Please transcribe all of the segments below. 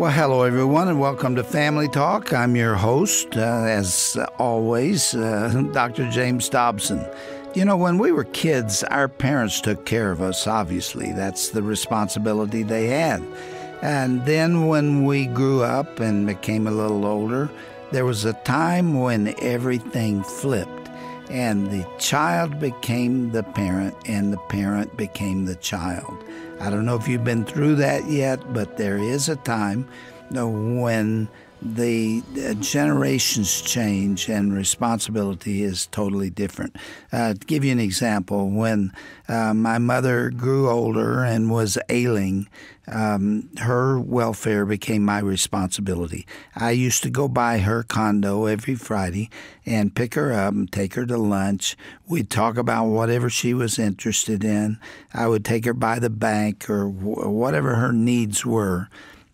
Well, hello, everyone, and welcome to Family Talk. I'm your host, uh, as always, uh, Dr. James Dobson. You know, when we were kids, our parents took care of us, obviously. That's the responsibility they had. And then when we grew up and became a little older, there was a time when everything flipped and the child became the parent and the parent became the child. I don't know if you've been through that yet, but there is a time when the generations change and responsibility is totally different. Uh, to give you an example, when uh, my mother grew older and was ailing, um, her welfare became my responsibility. I used to go by her condo every Friday and pick her up and take her to lunch. We'd talk about whatever she was interested in. I would take her by the bank or whatever her needs were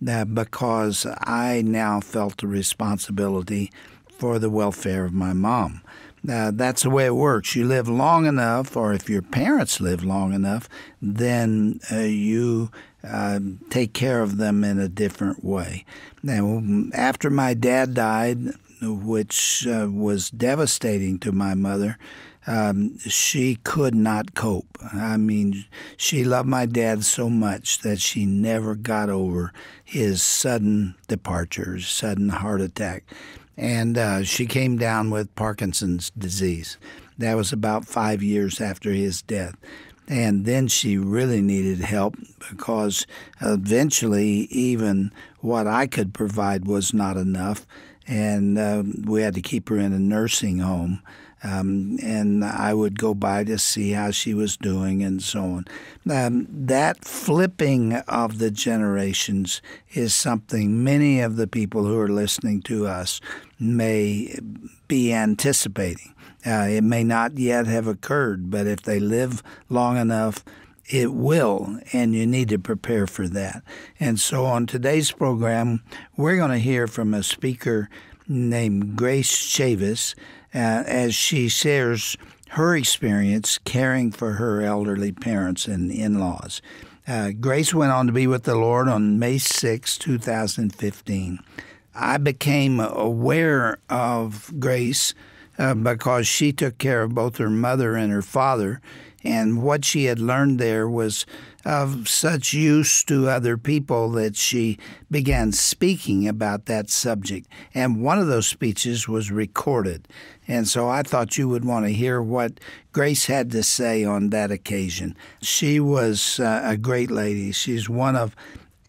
uh, because I now felt the responsibility for the welfare of my mom. Uh, that's the way it works. You live long enough, or if your parents live long enough, then uh, you uh, take care of them in a different way. Now, after my dad died, which uh, was devastating to my mother, um, she could not cope. I mean, she loved my dad so much that she never got over his sudden departure, sudden heart attack. And uh, she came down with Parkinson's disease. That was about five years after his death. And then she really needed help because eventually, even what I could provide was not enough. And uh, we had to keep her in a nursing home. Um, and I would go by to see how she was doing and so on. Um, that flipping of the generations is something many of the people who are listening to us may be anticipating. Uh, it may not yet have occurred, but if they live long enough, it will, and you need to prepare for that. And so on today's program, we're going to hear from a speaker named Grace Chavis uh, as she shares her experience caring for her elderly parents and in laws. Uh, Grace went on to be with the Lord on May 6, 2015. I became aware of Grace uh, because she took care of both her mother and her father. And what she had learned there was of such use to other people that she began speaking about that subject. And one of those speeches was recorded. And so I thought you would want to hear what Grace had to say on that occasion. She was uh, a great lady. She's one of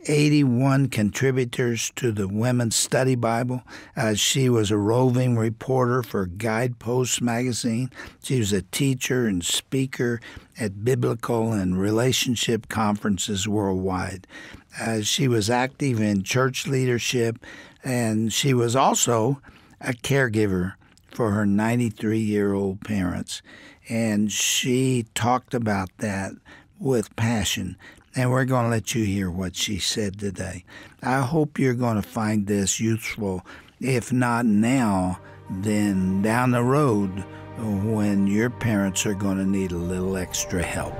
81 contributors to the Women's Study Bible. Uh, she was a roving reporter for Guidepost magazine. She was a teacher and speaker at biblical and relationship conferences worldwide. Uh, she was active in church leadership, and she was also a caregiver for her 93 year old parents. And she talked about that with passion and we're going to let you hear what she said today. I hope you're going to find this useful. If not now, then down the road when your parents are going to need a little extra help.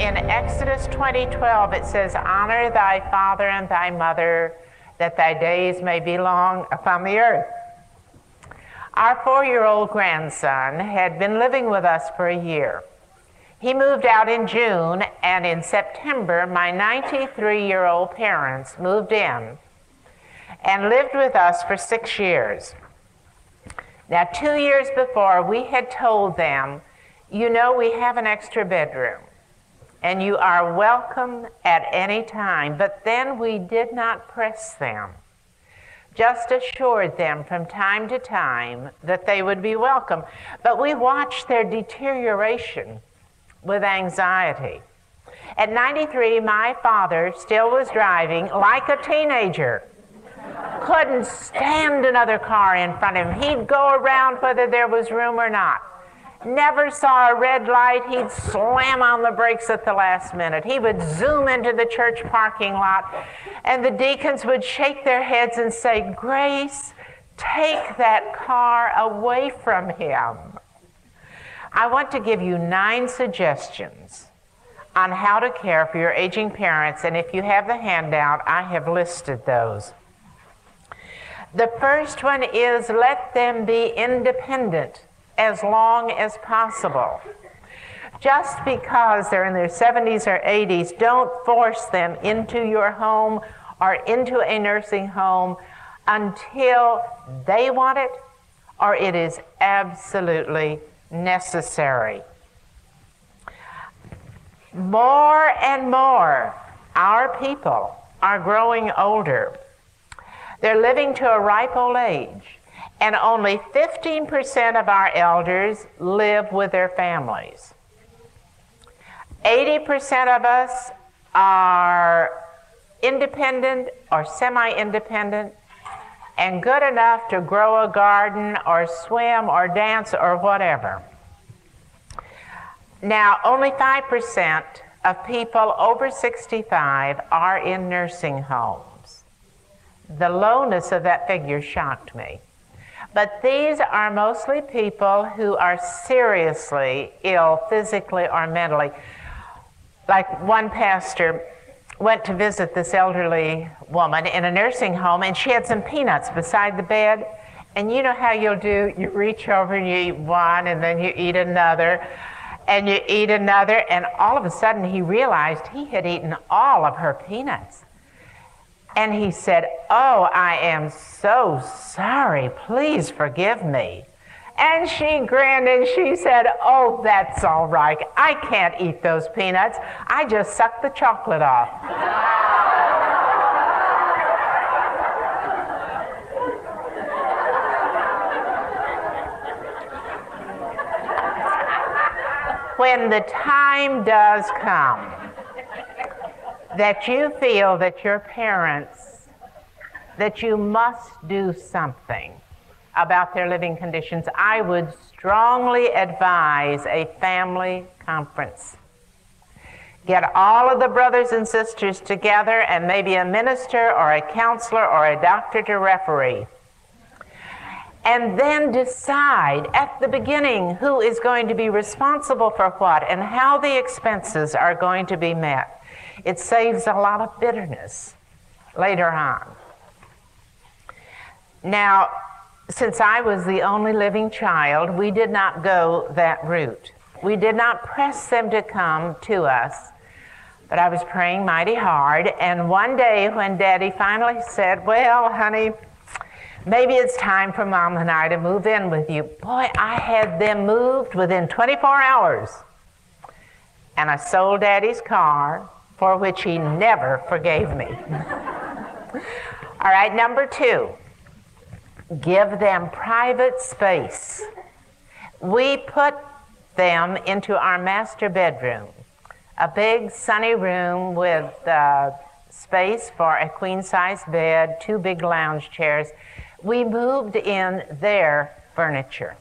In Exodus 20:12 it says honor thy father and thy mother that thy days may be long upon the earth. Our 4-year-old grandson had been living with us for a year. He moved out in June, and in September, my 93 year old parents moved in and lived with us for six years. Now, two years before, we had told them, you know, we have an extra bedroom, and you are welcome at any time. But then we did not press them, just assured them from time to time that they would be welcome. But we watched their deterioration with anxiety. At 93, my father still was driving like a teenager. Couldn't stand another car in front of him. He'd go around whether there was room or not. Never saw a red light. He'd slam on the brakes at the last minute. He would zoom into the church parking lot, and the deacons would shake their heads and say, Grace, take that car away from him. I want to give you nine suggestions on how to care for your aging parents, and if you have the handout, I have listed those. The first one is let them be independent as long as possible. Just because they're in their 70s or 80s, don't force them into your home or into a nursing home until they want it or it is absolutely necessary. More and more, our people are growing older. They're living to a ripe old age, and only 15% of our elders live with their families. 80% of us are independent or semi independent and good enough to grow a garden or swim or dance or whatever. Now, only 5% of people over 65 are in nursing homes. The lowness of that figure shocked me. But these are mostly people who are seriously ill physically or mentally. Like one pastor went to visit this elderly woman in a nursing home, and she had some peanuts beside the bed. And you know how you'll do? You reach over and you eat one, and then you eat another and you eat another, and all of a sudden he realized he had eaten all of her peanuts. And he said, Oh, I am so sorry. Please forgive me. And she grinned and she said, Oh, that's all right. I can't eat those peanuts. I just sucked the chocolate off. when the time does come that you feel that your parents, that you must do something about their living conditions, I would strongly advise a family conference. Get all of the brothers and sisters together and maybe a minister or a counselor or a doctor to referee and then decide at the beginning who is going to be responsible for what and how the expenses are going to be met. It saves a lot of bitterness later on. Now, since I was the only living child, we did not go that route. We did not press them to come to us, but I was praying mighty hard. And one day when Daddy finally said, Well, honey, Maybe it's time for mom and I to move in with you. Boy, I had them moved within 24 hours. And I sold daddy's car, for which he never forgave me. All right, number two, give them private space. We put them into our master bedroom, a big sunny room with uh, space for a queen size bed, two big lounge chairs we moved in their furniture,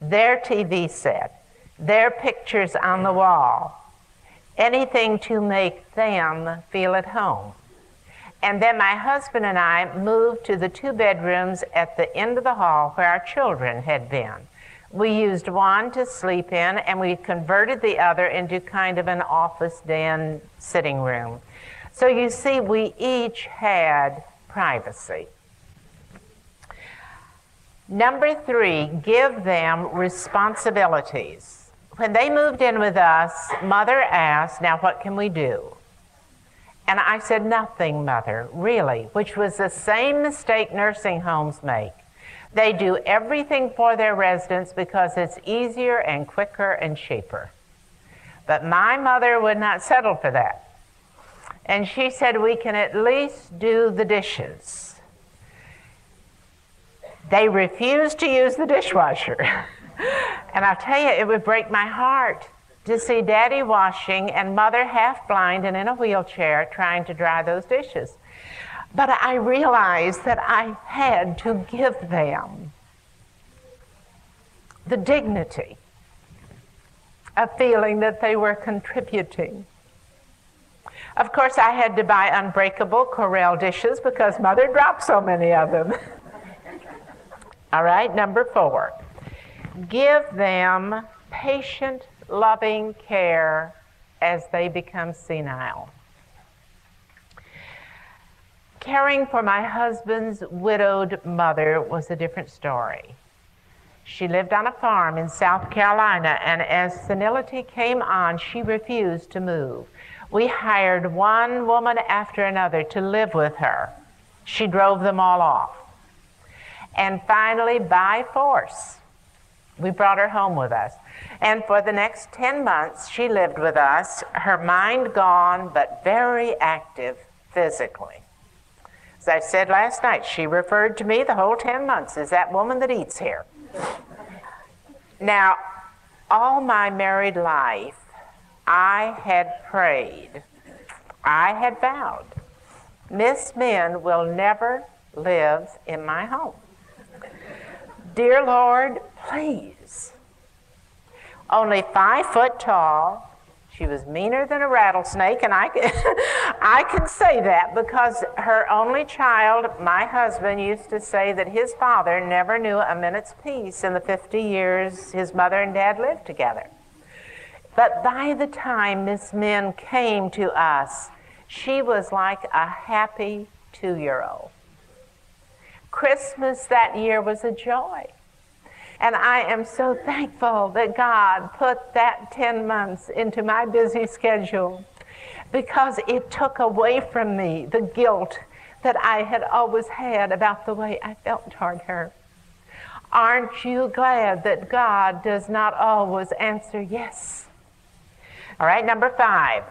their TV set, their pictures on the wall, anything to make them feel at home. And then my husband and I moved to the two bedrooms at the end of the hall where our children had been. We used one to sleep in, and we converted the other into kind of an office den sitting room. So you see, we each had privacy. Number three, give them responsibilities. When they moved in with us, Mother asked, Now what can we do? And I said, Nothing, Mother, really, which was the same mistake nursing homes make. They do everything for their residents because it's easier and quicker and cheaper. But my mother would not settle for that. And she said, We can at least do the dishes. They refused to use the dishwasher. and I'll tell you, it would break my heart to see daddy washing and mother half blind and in a wheelchair trying to dry those dishes. But I realized that I had to give them the dignity of feeling that they were contributing. Of course, I had to buy unbreakable Corelle dishes because mother dropped so many of them. All right, number four. Give them patient, loving care as they become senile. Caring for my husband's widowed mother was a different story. She lived on a farm in South Carolina, and as senility came on, she refused to move. We hired one woman after another to live with her. She drove them all off. And finally, by force, we brought her home with us. And for the next 10 months, she lived with us, her mind gone, but very active physically. As I said last night, she referred to me the whole 10 months as that woman that eats here. Now, all my married life, I had prayed, I had vowed, Miss Men will never live in my home. Dear Lord, please. Only five foot tall. She was meaner than a rattlesnake, and I can, I can say that because her only child, my husband, used to say that his father never knew a minute's peace in the 50 years his mother and dad lived together. But by the time Miss Men came to us, she was like a happy two year old. Christmas that year was a joy. And I am so thankful that God put that 10 months into my busy schedule because it took away from me the guilt that I had always had about the way I felt toward her. Aren't you glad that God does not always answer yes? All right, number five,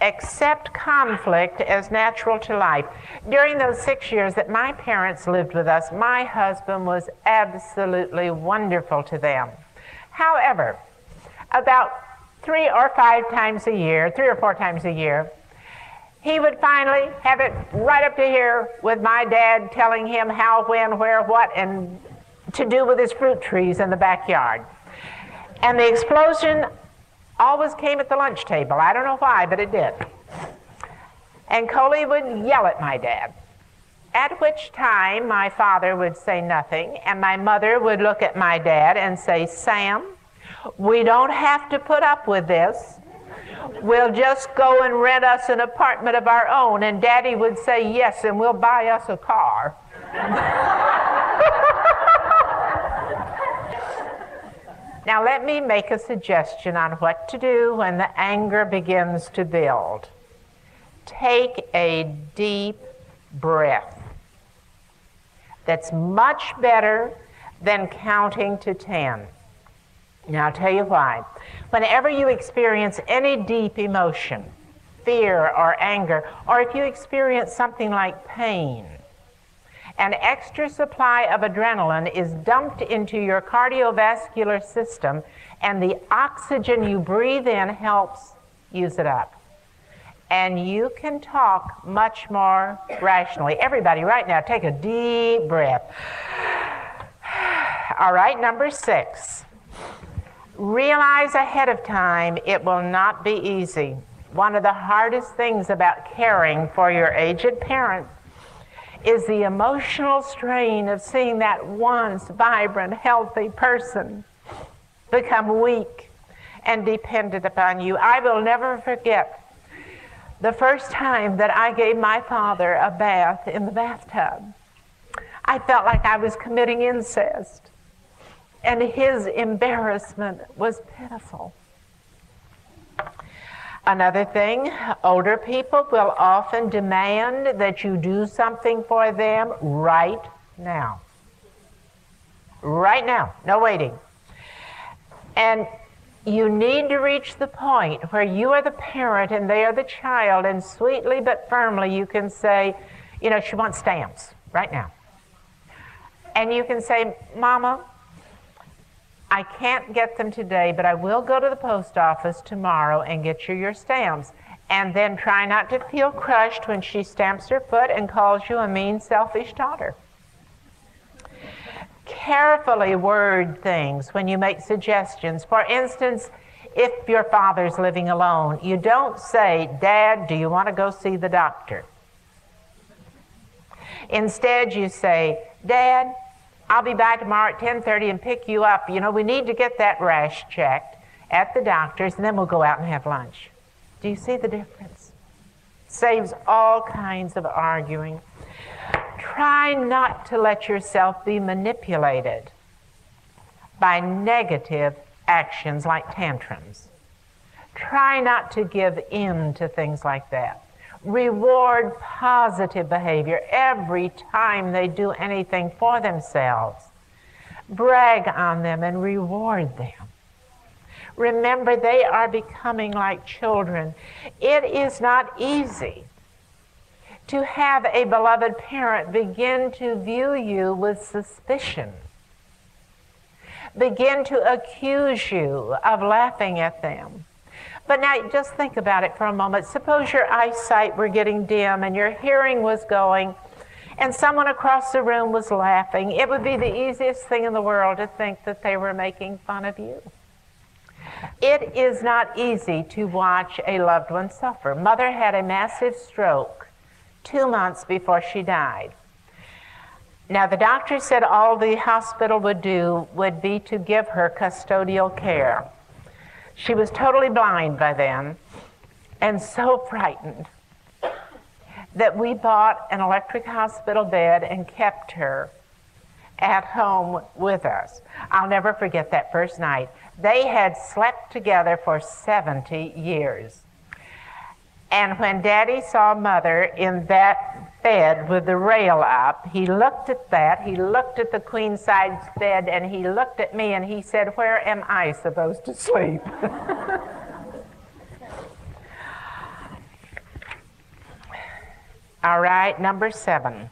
accept conflict as natural to life. During those six years that my parents lived with us, my husband was absolutely wonderful to them. However, about three or five times a year, three or four times a year, he would finally have it right up to here with my dad telling him how, when, where, what, and to do with his fruit trees in the backyard. And the explosion always came at the lunch table. I don't know why, but it did. And Coley would yell at my dad, at which time my father would say nothing, and my mother would look at my dad and say, Sam, we don't have to put up with this. We'll just go and rent us an apartment of our own. And daddy would say, Yes, and we'll buy us a car. Now, let me make a suggestion on what to do when the anger begins to build. Take a deep breath. That's much better than counting to 10. Now, I'll tell you why. Whenever you experience any deep emotion, fear or anger, or if you experience something like pain, an extra supply of adrenaline is dumped into your cardiovascular system, and the oxygen you breathe in helps use it up. And you can talk much more rationally. Everybody, right now, take a deep breath. All right, number six. Realize ahead of time it will not be easy. One of the hardest things about caring for your aged parent is the emotional strain of seeing that once vibrant, healthy person become weak and dependent upon you. I will never forget the first time that I gave my father a bath in the bathtub. I felt like I was committing incest, and his embarrassment was pitiful. Another thing, older people will often demand that you do something for them right now. Right now, no waiting. And you need to reach the point where you are the parent and they are the child, and sweetly but firmly you can say, you know, she wants stamps right now. And you can say, Mama, I can't get them today, but I will go to the post office tomorrow and get you your stamps. And then try not to feel crushed when she stamps her foot and calls you a mean, selfish daughter. Carefully word things when you make suggestions. For instance, if your father's living alone, you don't say, Dad, do you want to go see the doctor? Instead, you say, Dad, I'll be back tomorrow at 10:30 and pick you up. You know, we need to get that rash checked at the doctor's, and then we'll go out and have lunch. Do you see the difference? Saves all kinds of arguing. Try not to let yourself be manipulated by negative actions like tantrums. Try not to give in to things like that. Reward positive behavior every time they do anything for themselves. Brag on them and reward them. Remember, they are becoming like children. It is not easy to have a beloved parent begin to view you with suspicion, begin to accuse you of laughing at them. But now just think about it for a moment. Suppose your eyesight were getting dim and your hearing was going, and someone across the room was laughing. It would be the easiest thing in the world to think that they were making fun of you. It is not easy to watch a loved one suffer. Mother had a massive stroke two months before she died. Now, the doctor said all the hospital would do would be to give her custodial care. She was totally blind by then and so frightened that we bought an electric hospital bed and kept her at home with us. I'll never forget that first night. They had slept together for 70 years. And when Daddy saw Mother in that bed with the rail up, he looked at that, he looked at the queen size bed, and he looked at me and he said, Where am I supposed to sleep? All right, number seven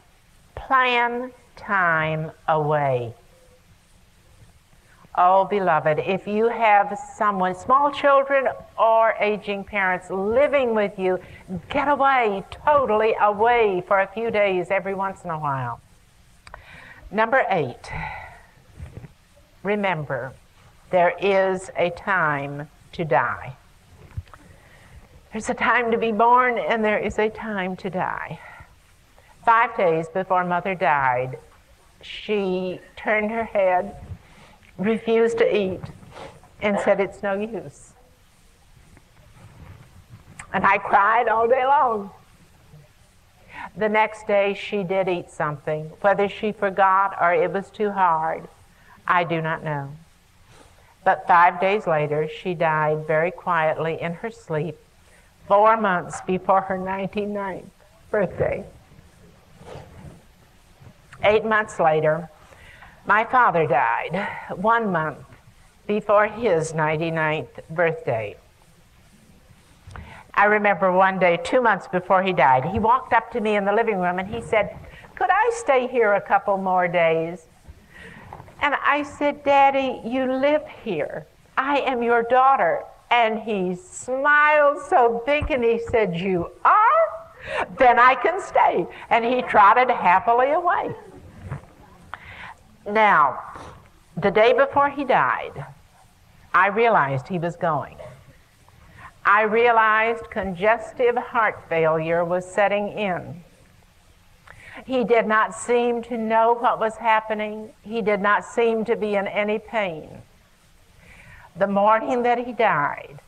plan time away. Oh, beloved, if you have someone, small children or aging parents living with you, get away, totally away for a few days every once in a while. Number eight, remember, there is a time to die. There's a time to be born and there is a time to die. Five days before Mother died, she turned her head refused to eat and said it's no use. And I cried all day long. The next day she did eat something. Whether she forgot or it was too hard, I do not know. But five days later, she died very quietly in her sleep, four months before her 99th birthday. Eight months later, my father died one month before his 99th birthday. I remember one day, two months before he died, he walked up to me in the living room and he said, Could I stay here a couple more days? And I said, Daddy, you live here. I am your daughter. And he smiled so big and he said, You are? Then I can stay. And he trotted happily away. Now, the day before he died, I realized he was going. I realized congestive heart failure was setting in. He did not seem to know what was happening. He did not seem to be in any pain. The morning that he died,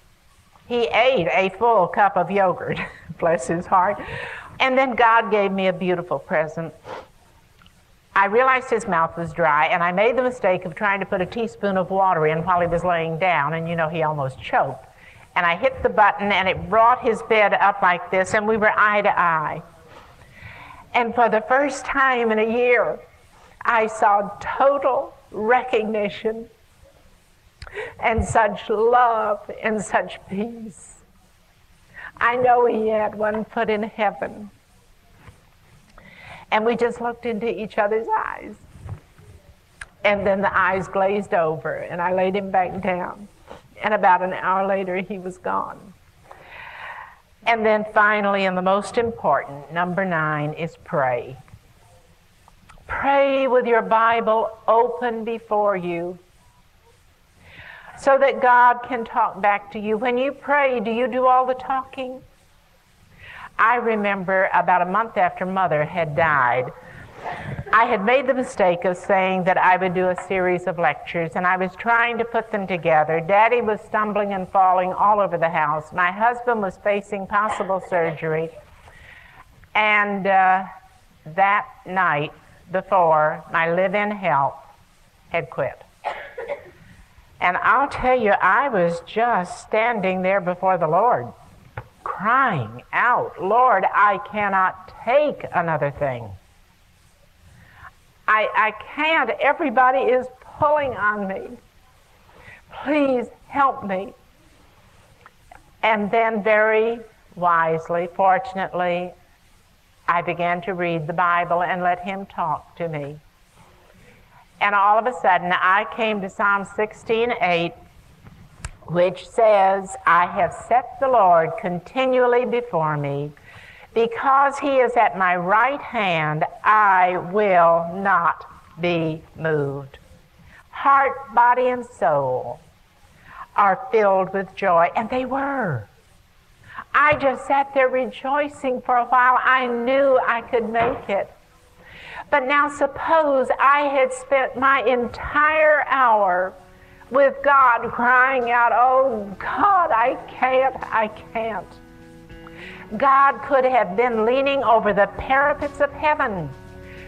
he ate a full cup of yogurt, bless his heart. And then God gave me a beautiful present. I realized his mouth was dry, and I made the mistake of trying to put a teaspoon of water in while he was laying down, and you know, he almost choked. And I hit the button, and it brought his bed up like this, and we were eye to eye. And for the first time in a year, I saw total recognition and such love and such peace. I know he had one foot in heaven and we just looked into each other's eyes. And then the eyes glazed over, and I laid him back down. And about an hour later, he was gone. And then finally, and the most important, number nine, is pray. Pray with your Bible open before you so that God can talk back to you. When you pray, do you do all the talking? I remember about a month after mother had died, I had made the mistake of saying that I would do a series of lectures, and I was trying to put them together. Daddy was stumbling and falling all over the house. My husband was facing possible surgery. And uh, that night before, my live in help had quit. And I'll tell you, I was just standing there before the Lord, crying out, Lord, I cannot take another thing. I, I can't. Everybody is pulling on me. Please help me. And then, very wisely, fortunately, I began to read the Bible and let Him talk to me. And all of a sudden, I came to Psalm 16:8, which says, I have set the Lord continually before me. Because he is at my right hand, I will not be moved. Heart, body, and soul are filled with joy, and they were. I just sat there rejoicing for a while. I knew I could make it. But now, suppose I had spent my entire hour with God crying out, Oh God, I can't, I can't. God could have been leaning over the parapets of heaven,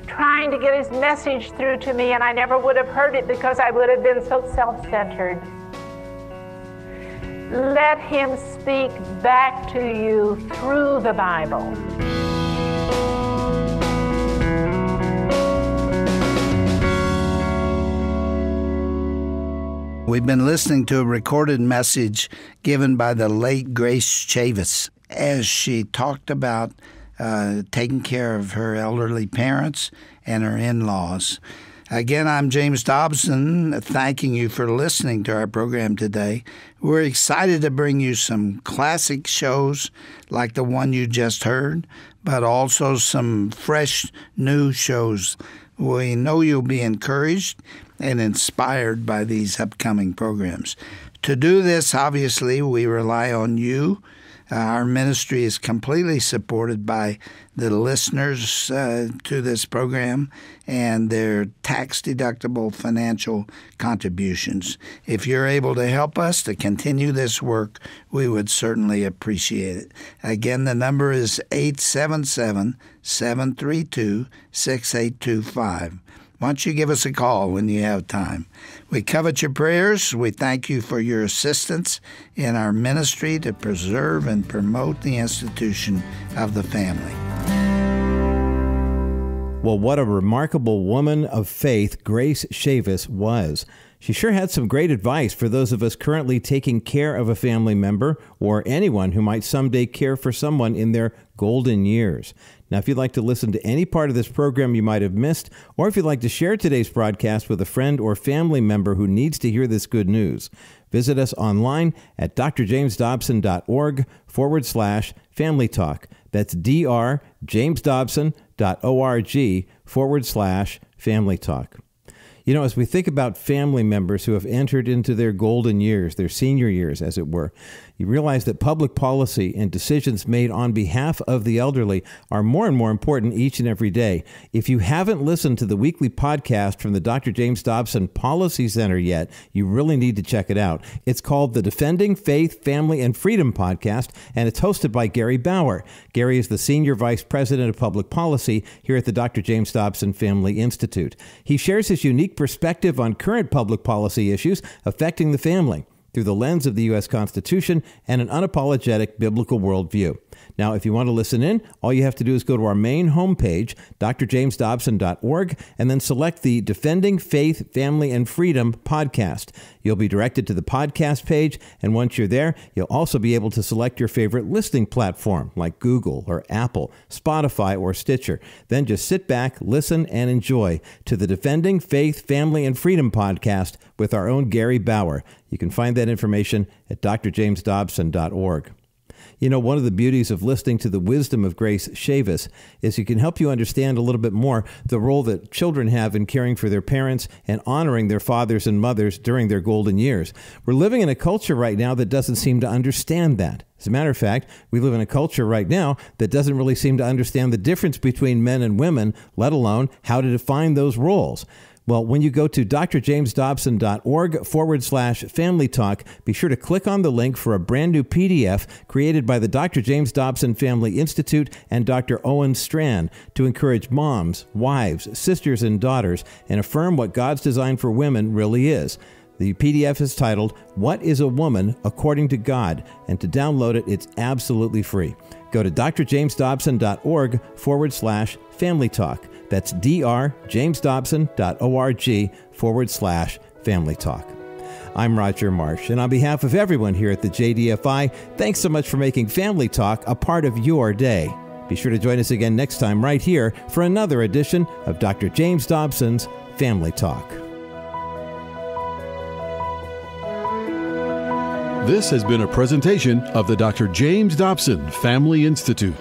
trying to get his message through to me, and I never would have heard it because I would have been so self centered. Let him speak back to you through the Bible. We've been listening to a recorded message given by the late Grace Chavis as she talked about uh, taking care of her elderly parents and her in laws. Again, I'm James Dobson, thanking you for listening to our program today. We're excited to bring you some classic shows like the one you just heard, but also some fresh new shows. We know you'll be encouraged and inspired by these upcoming programs. To do this, obviously, we rely on you uh, our ministry is completely supported by the listeners uh, to this program and their tax deductible financial contributions. If you're able to help us to continue this work, we would certainly appreciate it. Again, the number is 877 732 6825. Why don't you give us a call when you have time? We covet your prayers. We thank you for your assistance in our ministry to preserve and promote the institution of the family. Well, what a remarkable woman of faith Grace Chavis was. She sure had some great advice for those of us currently taking care of a family member or anyone who might someday care for someone in their golden years. Now, if you'd like to listen to any part of this program you might have missed, or if you'd like to share today's broadcast with a friend or family member who needs to hear this good news, visit us online at drjamesdobson.org forward slash family talk. That's drjamesdobson.org forward slash family talk. You know, as we think about family members who have entered into their golden years, their senior years, as it were, you realize that public policy and decisions made on behalf of the elderly are more and more important each and every day. If you haven't listened to the weekly podcast from the Dr. James Dobson Policy Center yet, you really need to check it out. It's called the Defending Faith, Family, and Freedom podcast, and it's hosted by Gary Bauer. Gary is the Senior Vice President of Public Policy here at the Dr. James Dobson Family Institute. He shares his unique perspective on current public policy issues affecting the family through the lens of the U.S. Constitution and an unapologetic biblical worldview. Now, if you want to listen in, all you have to do is go to our main homepage, drjamesdobson.org, and then select the Defending Faith, Family, and Freedom podcast. You'll be directed to the podcast page, and once you're there, you'll also be able to select your favorite listening platform like Google or Apple, Spotify, or Stitcher. Then just sit back, listen, and enjoy to the Defending Faith, Family, and Freedom podcast with our own Gary Bauer. You can find that information at drjamesdobson.org. You know, one of the beauties of listening to the wisdom of Grace Chavis is he can help you understand a little bit more the role that children have in caring for their parents and honoring their fathers and mothers during their golden years. We're living in a culture right now that doesn't seem to understand that. As a matter of fact, we live in a culture right now that doesn't really seem to understand the difference between men and women, let alone how to define those roles. Well, when you go to drjamesdobson.org forward slash family talk, be sure to click on the link for a brand new PDF created by the Dr. James Dobson Family Institute and Dr. Owen Strachan to encourage moms, wives, sisters, and daughters and affirm what God's design for women really is. The PDF is titled, What is a Woman According to God? And to download it, it's absolutely free. Go to drjamesdobson.org forward slash family talk. That's drjamesdobson.org forward slash family talk. I'm Roger Marsh, and on behalf of everyone here at the JDFI, thanks so much for making Family Talk a part of your day. Be sure to join us again next time right here for another edition of Dr. James Dobson's Family Talk. This has been a presentation of the Dr. James Dobson Family Institute.